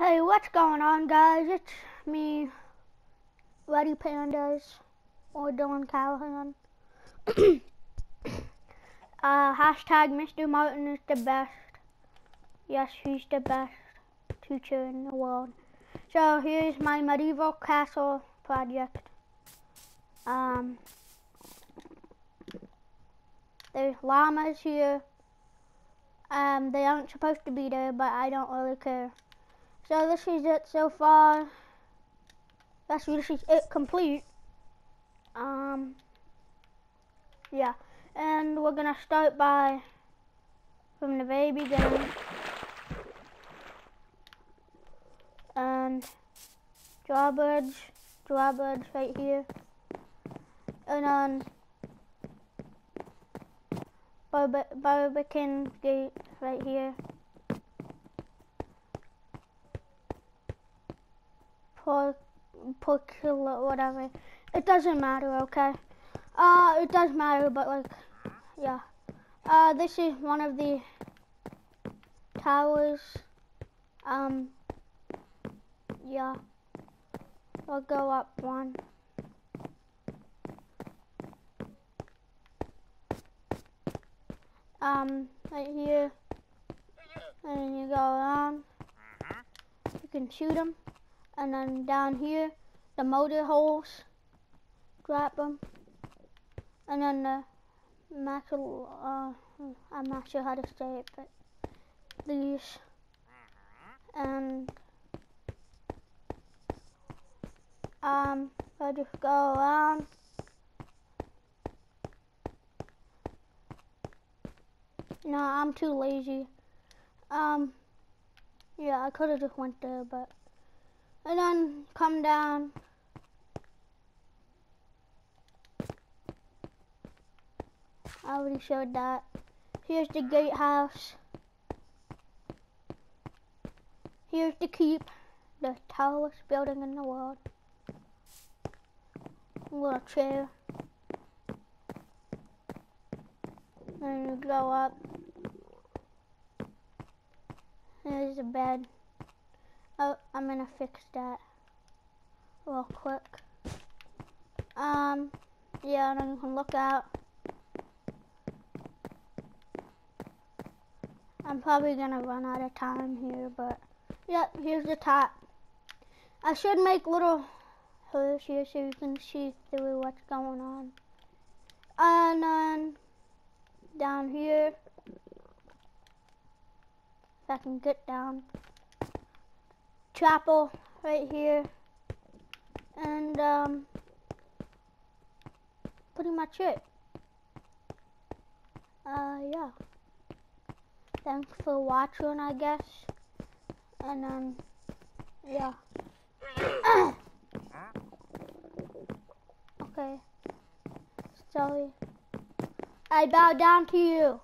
Hey, what's going on, guys? It's me, ReddyPandaz, or Dylan Callahan. uh, hashtag Mr. Martin is the best. Yes, he's the best teacher in the world. So here's my medieval castle project. Um, there's llamas here. Um, they aren't supposed to be there, but I don't really care. So this is it so far. That's this is it complete. Um, yeah, and we're gonna start by from the very beginning. And drawbridge, drawbridge right here. And then Barbican gate right here. Per, per kilo, whatever. It doesn't matter, okay? Uh, it does matter, but like, yeah. Uh, this is one of the towers. Um, yeah. We'll go up one. Um, right here. And then you go around. You can shoot them and then down here the murder holes drop them and then the macro uh, I'm not sure how to say it but these. And um I just go around. No I'm too lazy. Um yeah I could have just went there but and then come down. I already showed that. Here's the gatehouse. Here's the keep, the tallest building in the world. Little chair. And you go up. There's a bed. Oh, I'm gonna fix that real quick. Um, yeah, and you can look out. I'm probably gonna run out of time here, but yep, here's the top. I should make little holes here so you can see through what's going on. And then down here, if I can get down, chapel right here. And um, pretty much it. Uh, yeah. Thanks for watching, I guess. And um, yeah. okay. Sorry. I bow down to you.